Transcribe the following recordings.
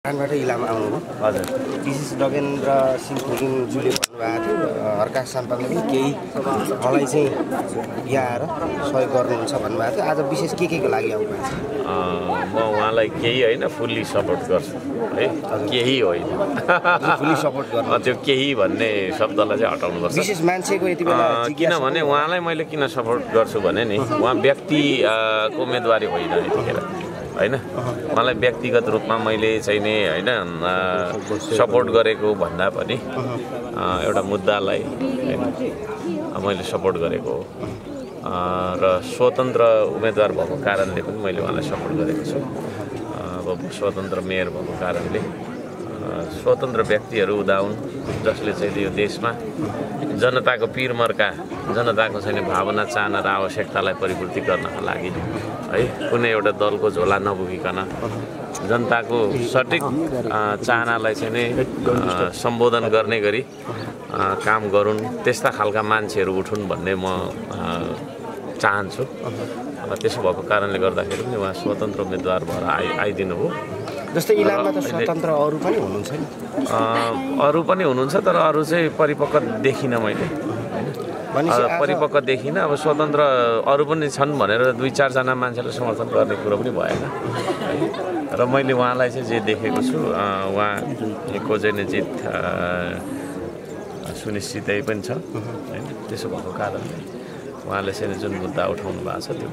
कानबाट इलाम आउनुभयो हजुर। विशेष डगेन्द्र सिंह खुलिङज्यूले भन्नुभएको थियो हर्का साम्पाङले पनि केही मलाई चाहिँ यहाँ आएर सहयोग गर्नुहुन्छ भन्नुभएको थियो। आज विशेष के के को लागि आउनु म उहाँलाई केही होइन फुल्ली सपोर्ट गर्छु। है केही होइन। फुल्ली सपोर्ट गर्नु। त्यो केही भन्ने शब्दलाई चाहिँ हटाउनुपर्छ। विशेष मान्छेको यति बेला किनभने उहाँलाई मैले किन सपोर्ट गर्छु भने नि उहाँ व्यक्तिको उम्मेदवारी होइन यतिखेर होइन? मलाई व्यक्तिगत रूपमा मैले चाहिँ नि होइन सपोर्ट गरेको भन्दा पनि एउटा मुद्दालाई होइन मैले सपोर्ट गरेको हो। र स्वतन्त्र उम्मेदवार भएको कारणले पनि मैले उहाँलाई सपोर्ट गरेको छु। अब स्वतन्त्र मेयर भएको कारणले। स्वतन्त्र व्यक्तिहरू हुँदा हुन् जसले चाहिँ यो देशमा जनताको पिरमर्का जनताको चाहिँ भावना चाहना र आवश्यकतालाई परिपूर्ति गर्नका लागि है कुनै एउटा दलको झोला नबुकिकन जनताको सठिक चाहनालाई चाहिँ नै सम्बोधन गर्ने गरी काम गरून् त्यस्ता खालका मान्छेहरू उठुन् भन्ने म चाहन्छु। त्यसो भएको कारणले गर्दाखेरि पनि उहाँ स्वतन्त्र उम्मेदवार भएर आइ आइदिनु हो। जस्तै इलाममा त स्वतन्त्र अरू पनि हुनुहुन्छ नि? अरू पनि हुनुहुन्छ तर अरू चाहिँ परिपक्व देखिनँ मैले। परिपक्व देखिनँ अब स्वतन्त्र अरू पनि छन् भनेर दुई चारजना मान्छेले समर्थन गर्ने कुरो पनि भएन। र मैले उहाँलाई चाहिँ जे देखेको छु उहाँको चाहिँ नि जित सुनिश्चितै पनि छ। होइन त्यसो भएको कारणले उहाँले चाहिँ जुन मुद्दा उठाउनु भएको छ त्यो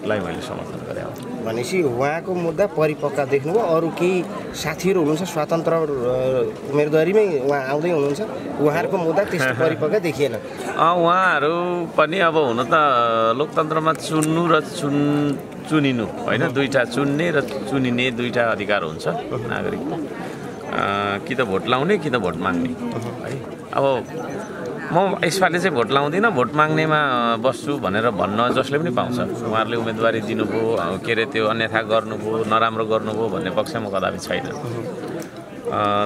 मुद्दालाई मैले समर्थन गरेँ हो। भनेपछि उहाँको मुद्दा परिपक्व देख्नुभयो। अरू केही साथीहरू हुनुहुन्छ स्वतन्त्र उम्मेदवारीमै उहाँ आउँदै हुनुहुन्छ। उहाँहरूको मुद्दा त्यस्तो परिपक्व देखिएन। उहाँहरू पनि अब हुन त लोकतन्त्रमा चुन्नु र चुन चुनिनु होइन? दुईवटा चुन्ने र चुनिने दुईवटा अधिकार हुन्छ नागरिकको। कि त भोट लाउने कि त भोट माग्ने। है? अब म यसपालि चाहिँ भोट लाउँदिनँ भोट माग्नेमा बस्छु भनेर भन्न जसले पनि पाउँछ। उहाँहरूले उम्मेदवारी दिनुभयो के अरे त्यो अन्यथा गर्नुभयो नराम्रो गर्नुभयो भन्ने पक्षमा कदापि छैन।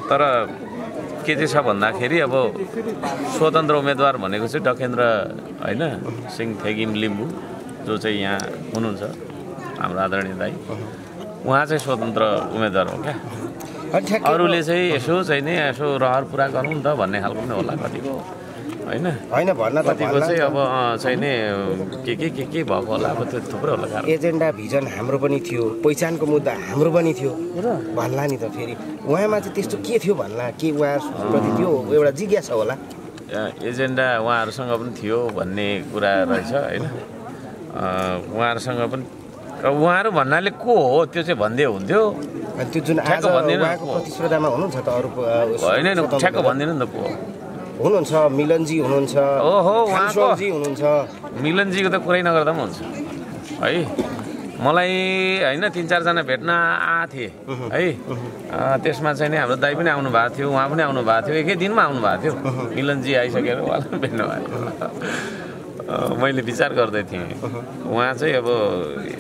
तर के चाहिँ छ भन्दाखेरि अब स्वतन्त्र उम्मेदवार भनेको चाहिँ डकेन्द्र होइन सिंह थेगिम लिम्बू जो चाहिँ यहाँ हुनुहुन्छ हाम्रो आदरणीय दाई। उहाँ चाहिँ स्वतन्त्र उम्मेदवार हो क्या? अरूले चाहिँ यसो चाहिँ नि यसो रहर पुरा गरौँ नि त भन्ने खालको पनि होला कतिको होइन। होइन भन्न त कतिको चाहिँ अब अँ, चाहिँ नि के के के के भएको होला? अब त्यो थुप्रै होला कारण एजेन्डा भिजन हाम्रो पनि थियो। पहिचानको मुद्दा हाम्रो पनि थियो। भन्ला नि त फेरि। उहाँमा चाहिँ त्यस्तो के थियो भन्ला? के उहाँप्रति त्यो एउटा जिज्ञासा होला। एजेन्डा उहाँहरूसँग पनि थियो भन्ने कुरा रहेछ होइन? उहाँहरूसँग पनि उहाँहरू भन्नाले को हो? त्यो चाहिँ भन्दै हुन्थ्यो। त्यो जुन भन्दिनँ। उहाँको प्रतिस्पर्धामा हुनुहुन्छ त अरू अ, होइन ठ्याक्क भन्दिनँ नि त को हो? हुनुहुन्छ मिलनजी हुनुहुन्छ ओहो, हुनुहुन्छ। मिलनजीको त कुरै नगर्दा पनि हुन्छ। है मलाई होइन तिन चारजना भेट्न आएको थिएँ। है त्यसमा चाहिँ नि हाम्रो दाई पनि आउनु भएको थियो उहाँ पनि आउनु भएको थियो एकै दिनमा आउनु भएको थियो। मिलनजी आइसकेर उहाँलाई भेट्नु भएको मैले विचार गर्दै थिएँ। उहाँ। चाहिँ अब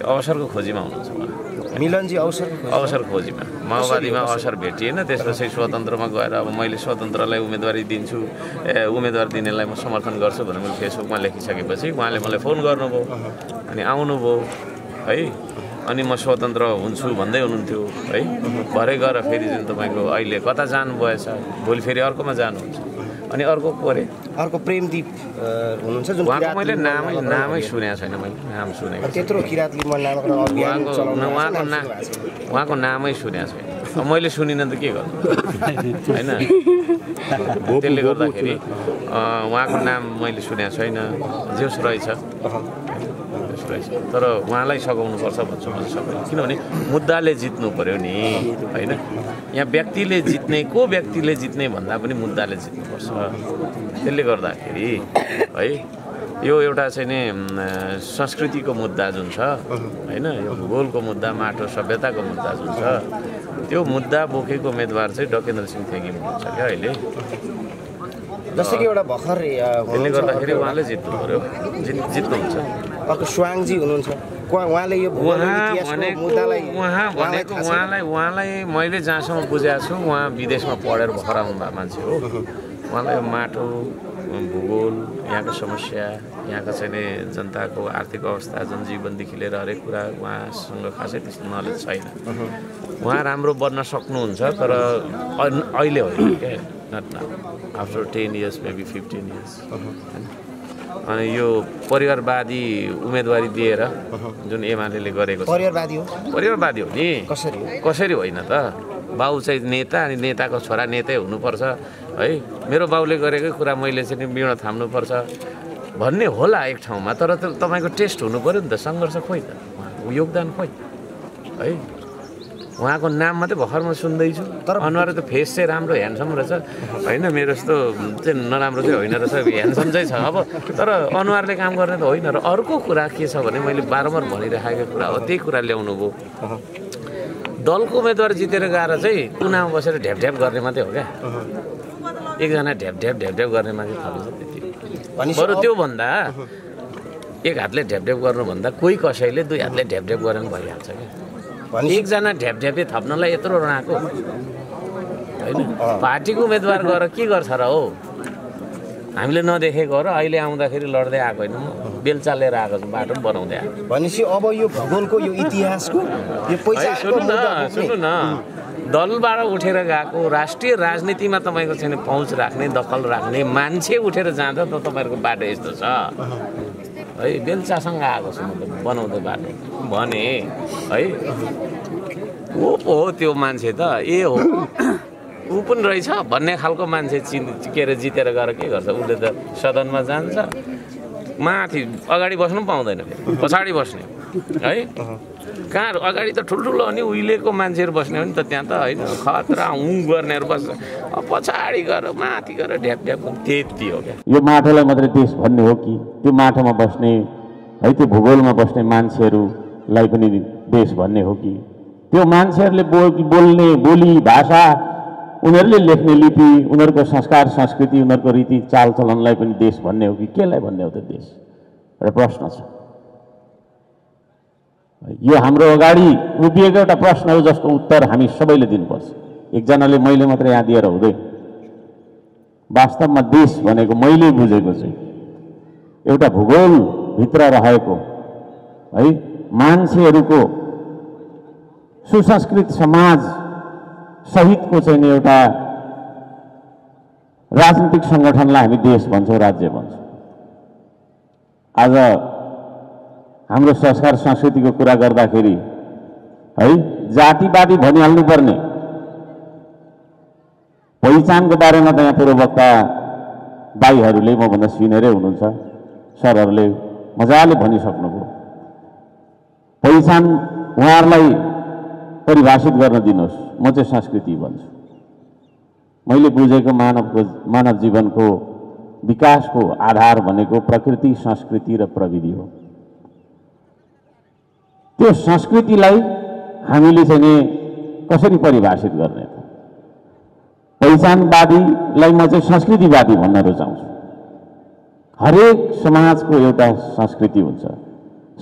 अवसरको खोजीमा हुनुहुन्छ। उहाँ मिलनजी अवसर अवसर खोजीमा माओवादीमा अवसर भेटिएन त्यसपछि स्वतन्त्रमा गएर अब मैले स्वतन्त्रलाई उम्मेदवारी दिन्छु ए उम्मेदवार दिनेलाई म समर्थन गर्छु भनेर मैले फेसबुकमा लेखिसकेपछि उहाँले मलाई फोन गर्नुभयो अनि आउनुभयो है? अनि म स्वतन्त्र हुन्छु भन्दै हुनुहुन्थ्यो है? भरे गएर फेरि जुन तपाईँको अहिले कता जानुभएछ भोलि फेरि अर्कोमा जानुहुन्छ। अनि अर्को को अरे? अर्को प्रेमदीप हुनुहुन्छ जुन मैले नामै नामै सुनेको छैन मैले नाम सुनेको त्यत्रो उहाँको नाम। उहाँको नामै सुनेको छैन। मैले सुनिनँ त के गर्नु? होइन? त्यसले गर्दाखेरि अँ, उहाँको नाम मैले सुनेको छैन। जेस रहेछ। रहेछ। तर उहाँलाई सघाउनुपर्छ भन्छु मैले सबै किनभने मुद्दाले जित्नु पऱ्यो नि होइन? यहाँ व्यक्तिले जित्ने को व्यक्तिले जित्ने भन्दा पनि मुद्दाले जित्नुपर्छ। त्यसले गर्दाखेरि है यो एउटा चाहिँ नि संस्कृतिको मुद्दा जुन छ होइन? यो भूगोलको मुद्दा माटो सभ्यताको मुद्दा जुन छ त्यो मुद्दा बोकेको उम्मेदवार चाहिँ डकेन्द्र सिंह थेगिम हुनुहुन्छ क्या अहिले। जस्तै कि एउटा भर्खर त्यसले गर्दाखेरि उहाँले जित्नु पऱ्यो जित जित्नुहुन्छ। अर्को स्वाङजी हुनुहुन्छ। उहाँ- उहाँले यो उहाँ भनेको मुद्दालाई उहाँ उहाँलाई भनेको। उहाँलाई उहाँलाई मैले जहाँसम्म बुझेको छु उहाँ विदेशमा पढेर भर्खर आउनुभएको मान्छे हो। उहाँलाई माटो भूगोल यहाँको समस्या यहाँको चाहिँ जनताको आर्थिक अवस्था जनजीवनदेखि लिएर हरेक कुरा उहाँसँग खासै त्यस्तो नलेज छैन। उहाँ राम्रो बन्न सक्नुहुन्छ तर अहिले होइन क्या? After ten years maybe fifteen years अनि यो परिवारवादी उम्मेदवारी दिएर जुन एमाले गरेको छ। परिवारवादी हो? परिवारवादी हो नि। कसरी कसरी होइन त? बाउ चाहिँ नेता अनि नेताको छोरा नेतै हुनुपर्छ है? मेरो बाउले गरेकै कुरा मैले चाहिँ बिउन थाम्नुपर्छ भन्ने होला एक ठाउँमा तर तपाईँको टेस्ट हुनु पऱ्यो नि त सङ्घर्ष खोइ त। योगदान खोइ है? उहाँको नाम मात्रै भर्खर म सुन्दैछु। तर तर- अनुहार त फेस चाहिँ राम्रो ह्यान्डसम रहेछ। होइन मेरो जस्तो चाहिँ नराम्रो चाहिँ होइन रहेछ। ह्यान्डसम चाहिँ छ अब। तर अनुहारले काम गर्ने त होइन। र अर्को कुरा के छ भने मैले बारम्बार भनिराखेको कुरा हो त्यही कुरा ल्याउनु भयो। दलको उम्मेदवार जितेर गएर चाहिँ कुनामा बसेर ढ्याप ढ्याप गर्ने मात्रै हो क्या। एकजना ढ्याप ढ्याप ढ्याप ढ्याप गर्ने मात्रै थपिन्छ त्यति बरु त्योभन्दा एक हातले ढ्याप ढ्याप गर्नुभन्दा कोही कसैले दुई हातले ढ्याप ढ्याप गरेर भइहाल्छ क्या। एकजना ढ्याप ढ्यापे थप्नलाई यत्रो राको होइन? पार्टीको उम्मेदवार गएर के गर्छ र हो? हामीले नदेखेको र अहिले आउँदाखेरि लड्दै आएको होइन बेलचा लिएर आएको छु बाटो पनि बनाउँदै आएको भनेपछि अब यो भूगोलको यो इतिहासको यो है, पैसाको सुन्नु न सुन्नु न। दलबाट उठेर गएको राष्ट्रिय राजनीतिमा तपाईँको छैन पहुँच राख्ने दखल राख्ने मान्छे उठेर जाँदा त तपाईँहरूको बाटो यस्तो छ। है बेलचासँग आएको छु बनाउँदै बाटो। भने है को पो हो त्यो मान्छे त ए हो। ऊ पनि रहेछ भन्ने खालको मान्छे चिन के अरे जितेर गएर के गर्छ? उसले त सदनमा जान्छ माथि अगाडि बस्नु पनि पाउँदैन पछाडि बस्ने है। कहाँ अगाडि त ठुल्ठुलो अनि उहिलेको मान्छेहरू बस्ने हो नि त त्यहाँ त होइन खतरा हुँ गर्नेहरू बस्छ पछाडि गएर माथि गएर ढ्याप ढ्याप त्यति हो क्या। यो माटोलाई मात्रै देश भन्ने हो कि? त्यो माटोमा बस्ने है त्यो भूगोलमा बस्ने मान्छेहरूलाई पनि देश भन्ने हो कि? त्यो मान्छेहरूले बोल बोल्ने बोली भाषा उनीहरूले लेख्ने लिपि उनीहरूको संस्कार संस्कृति उनीहरूको रीति चालचलनलाई पनि देश भन्ने हो कि? केलाई भन्ने हो त देश? एउटा प्रश्न छ। यो हाम्रो अगाडि उभिएको एउटा प्रश्न हो जसको उत्तर हामी सबैले दिनुपर्छ। एकजनाले मैले मात्रै यहाँ दिएर हुँदैन वास्तवमा देश भनेको मैले बुझेको चाहिँ एउटा भूगोलभित्र रहेको है मान्छेहरूको सुसंस्कृत समाज सहितको चाहिँ नि एउटा राजनीतिक सङ्गठनलाई हामी देश भन्छौँ राज्य भन्छौँ। आज हाम्रो संस्कार संस्कृतिको कुरा गर्दाखेरि है जातिवादी भनिहाल्नु पर्ने पहिचानको बारेमा त यहाँ पूर्ववक्ता दाईहरूले मभन्दा सिनियरै हुनुहुन्छ सरहरूले मजाले भनिसक्नुभयो। पहिचान उहाँहरूलाई परिभाषित गर्न दिनुहोस् म चाहिँ संस्कृति भन्छु। मैले बुझेको मानवको मानव जीवनको विकासको आधार भनेको प्रकृति संस्कृति र प्रविधि हो। त्यो संस्कृतिलाई हामीले चाहिँ नि कसरी परिभाषित गर्ने पहिचानवादीलाई म चाहिँ संस्कृतिवादी भन्न रुचाउँछु। हरेक समाजको एउटा संस्कृति हुन्छ।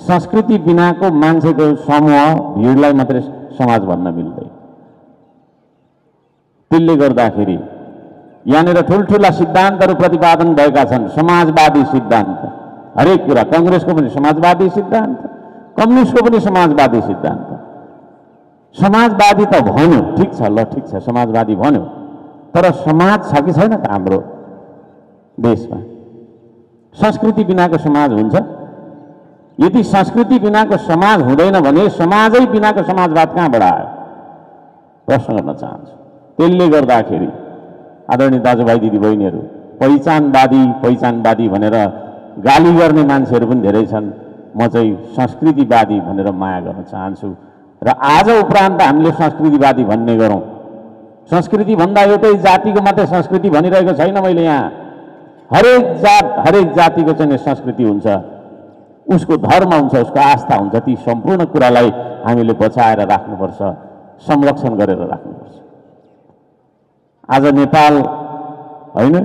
संस्कृति बिनाको मान्छेको समूह भिडलाई मात्रै समाज भन्न मिल्दैन। त्यसले गर्दाखेरि यहाँनिर ठुल्ठुला सिद्धान्तहरू प्रतिपादन भएका छन् समाजवादी सिद्धान्त। हरेक कुरा कङ्ग्रेसको पनि समाजवादी सिद्धान्त। कम्युनिस्टको पनि समाजवादी सिद्धान्त। समाजवादी त भन्यो ठिक छ ल ठिक छ समाजवादी भन्यो। तर समाज छ कि छैन त हाम्रो देशमा? संस्कृति बिनाको समाज हुन्छ। यदि संस्कृति बिनाको समाज हुँदैन भने समाजै बिनाको समाजवाद कहाँबाट आयो प्रश्न गर्न चाहन्छु। त्यसले गर्दाखेरि आदरणीय दाजुभाइ दिदीबहिनीहरू पहिचानवादी पहिचानवादी भनेर गाली गर्ने मान्छेहरू पनि धेरै छन्। म चाहिँ संस्कृतिवादी भनेर माया गर्न चाहन्छु। र आज उपरान्त हामीले संस्कृतिवादी भन्ने गरौँ। संस्कृति भन्दा एउटै जातिको मात्रै संस्कृति भनिरहेको छैन मैले यहाँ। हरेक जात हरेक जातिको चाहिँ संस्कृति हुन्छ। उसको धर्म हुन्छ उसको आस्था हुन्छ ती सम्पूर्ण कुरालाई हामीले बचाएर राख्नुपर्छ संरक्षण गरेर राख्नुपर्छ। आज नेपाल होइन?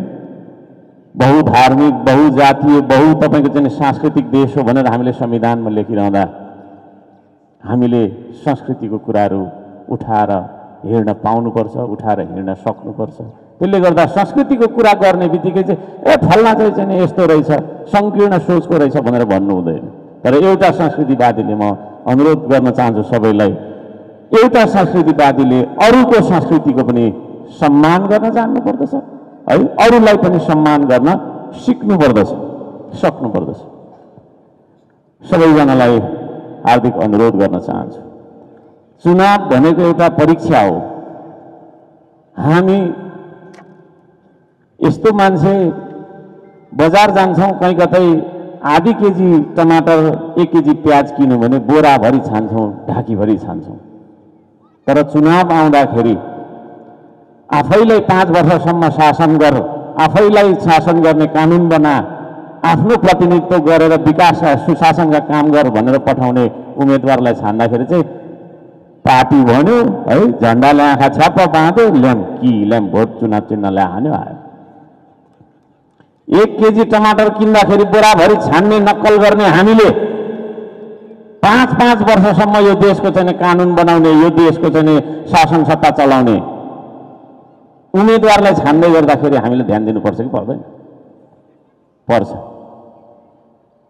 बहुधार्मिक बहुजातीय बहु तपाईँको चाहिँ सांस्कृतिक देश हो भनेर हामीले संविधानमा लेखिरहँदा हामीले संस्कृतिको कुराहरू उठाएर हिँड्न पाउनुपर्छ उठाएर हिँड्न सक्नुपर्छ। त्यसले गर्दा संस्कृतिको कुरा गर्ने बित्तिकै चाहिँ ए फल्ना चाहिँ चाहिँ यस्तो रहेछ सङ्कीर्ण सोचको रहेछ भनेर भन्नु हुँदैन। तर एउटा संस्कृतिवादीले म अनुरोध गर्न चाहन्छु सबैलाई एउटा संस्कृतिवादीले अरूको संस्कृतिको पनि सम्मान गर्न जान्नु पर्दछ है? अरूलाई पनि सम्मान गर्न सिक्नु पर्दछ सक्नु पर्दछ। सबैजनालाई हार्दिक अनुरोध गर्न चाहन्छु। चुनाव भनेको एउटा परीक्षा हो। हामी यस्तो मान्छे बजार जान्छौँ कहीँ कतै आधी केजी टमाटर एक केजी प्याज किन्यो भने बोराभरि छान्छौँ ढाकीभरि छान्छौँ। तर चुनाव आउँदाखेरि आफैलाई पाँच वर्षसम्म शासन गर आफैलाई शासन गर्ने कानुन बना आफ्नो प्रतिनिधित्व गरेर विकास सुशासनका काम गर भनेर पठाउने उम्मेदवारलाई छान्दाखेरि चाहिँ पार्टी भन्यो है झन्डाले आँखा छ्याप्प बाँध्यो ल्याम कि ल्याम भोट चुनाव चिन्ह ल्याहान्यो आयो। एक केजी टमाटर किन्दाखेरि बोराभरि छान्ने नक्कल गर्ने हामीले पाँच पाँच वर्षसम्म यो देशको चाहिँ कानुन बनाउने यो देशको चाहिँ शासन सत्ता चलाउने उम्मेदवारलाई छान्दै गर्दाखेरि हामीले ध्यान दिनुपर्छ कि पर्दैन? पर्छ।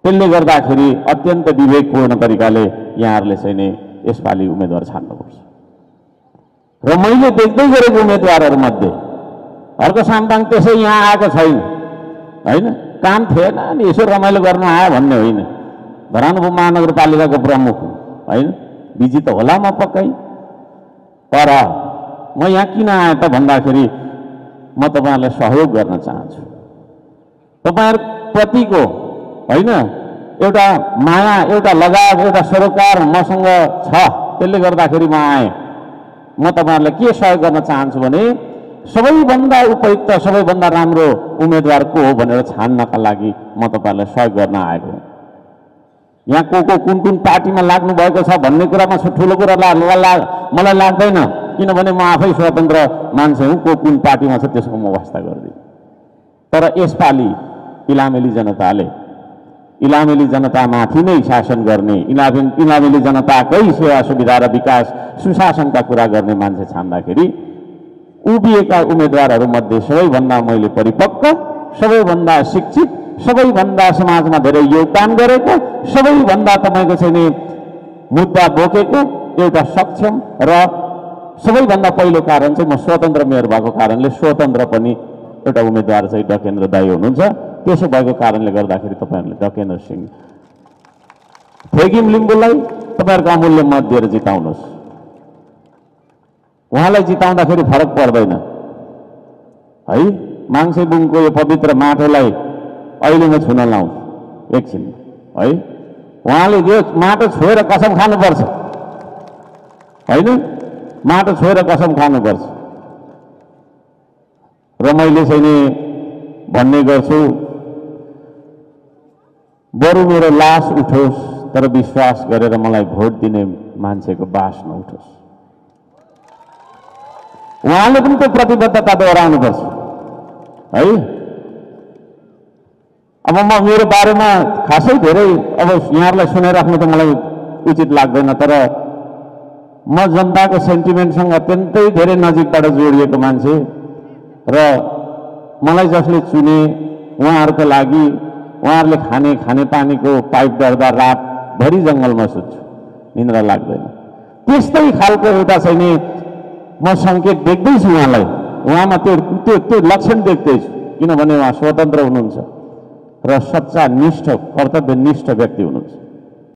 त्यसले गर्दाखेरि अत्यन्त विवेकपूर्ण तरिकाले यहाँहरूले चाहिँ नि यसपालि उम्मेदवार छान्नुपर्छ। र मैले देख्दै गरेको उम्मेदवारहरूमध्ये हर्क साम्पाङ त्यसै यहाँ आएको छैन होइन? काम थिएन अनि यसो रमाइलो गर्न आयो भन्ने होइन। धरानपुर महानगरपालिकाको प्रमुख होइन? बिजी त होला म पक्कै। तर म यहाँ किन आएँ त भन्दाखेरि म तपाईँहरूलाई सहयोग गर्न चाहन्छु। तपाईँहरूप्रतिको होइन एउटा माया एउटा लगाव एउटा सरोकार मसँग छ त्यसले गर्दाखेरि म आएँ। म तपाईँहरूलाई के सहयोग गर्न चाहन्छु भने सबैभन्दा उपयुक्त सबैभन्दा राम्रो उम्मेदवार को हो भनेर छान्नका लागि म तपाईँहरूलाई सहयोग गर्न आएको यहाँ को को कुन कुन पार्टीमा लाग्नु भएको छ भन्ने कुरामा ठुलो कुरा ला मलाई लाग्दैन। किनभने म आफै स्वतन्त्र मान्छे हुँ को कुन पार्टीमा छ त्यसको म वास्ता गरिदिएँ तर यसपालि इलामेली जनताले इलामेली जनतामाथि नै शासन गर्ने इलामे इलामेली जनताकै सेवा सुविधा र विकास सुशासनका कुरा गर्ने मान्छे छान्दाखेरि उभिएका उम्मेदवारहरूमध्ये सबैभन्दा मैले परिपक्व सबैभन्दा शिक्षित सबैभन्दा समाजमा धेरै योगदान गरेको सबैभन्दा तपाईँको चाहिँ मुद्दा बोकेको एउटा सक्षम र सबैभन्दा पहिलो कारण चाहिँ म स्वतन्त्र मेयर भएको कारणले स्वतन्त्र पनि एउटा उम्मेदवार चाहिँ डकेन्द्र दाई हुनुहुन्छ। त्यसो भएको कारणले गर्दाखेरि तपाईँहरूले डकेन्द्र सिंह थेगिम लिम्बूलाई तपाईँहरूको अमूल्य मत दिएर जिताउनुहोस्। उहाँलाई जिताउँदाखेरि फरक पर्दैन। है? माङ्सेबुङको यो पवित्र माटोलाई अहिले म छुन लाउँ। एकछिन। है? उहाँले यो माटो छोएर कसम खानुपर्छ। होइन? माटो छोएर कसम खानुपर्छ। र मैले चाहिँ नि भन्ने गर्छु बरु मेरो लास उठोस् तर विश्वास गरेर मलाई भोट दिने मान्छेको बास नउठोस्। उहाँले पनि त्यो प्रतिबद्धता दोहोऱ्याउनुपर्छ। है? अब म मेरो बारेमा खासै धेरै अब यहाँहरूलाई सुनाइराख्नु त मलाई उचित लाग्दैन तर म जनताको सेन्टिमेन्टसँग अत्यन्तै धेरै नजिकबाट जोडिएको मान्छे र मलाई जसले चुने उहाँहरूको लागि उहाँहरूले खाने खानेपानीको पाइप गर्दा रातभरि जङ्गलमा सुत्छु निन्द्रा लाग्दैन। त्यस्तै खालको एउटा चाहिँ नि म सङ्केत देख्दैछु उहाँलाई। उहाँमा त्यो त्यो त्यो लक्षण देख्दैछु किनभने उहाँ स्वतन्त्र हुनुहुन्छ र सच्चा निष्ठ कर्तव्यनिष्ठ व्यक्ति हुनुहुन्छ।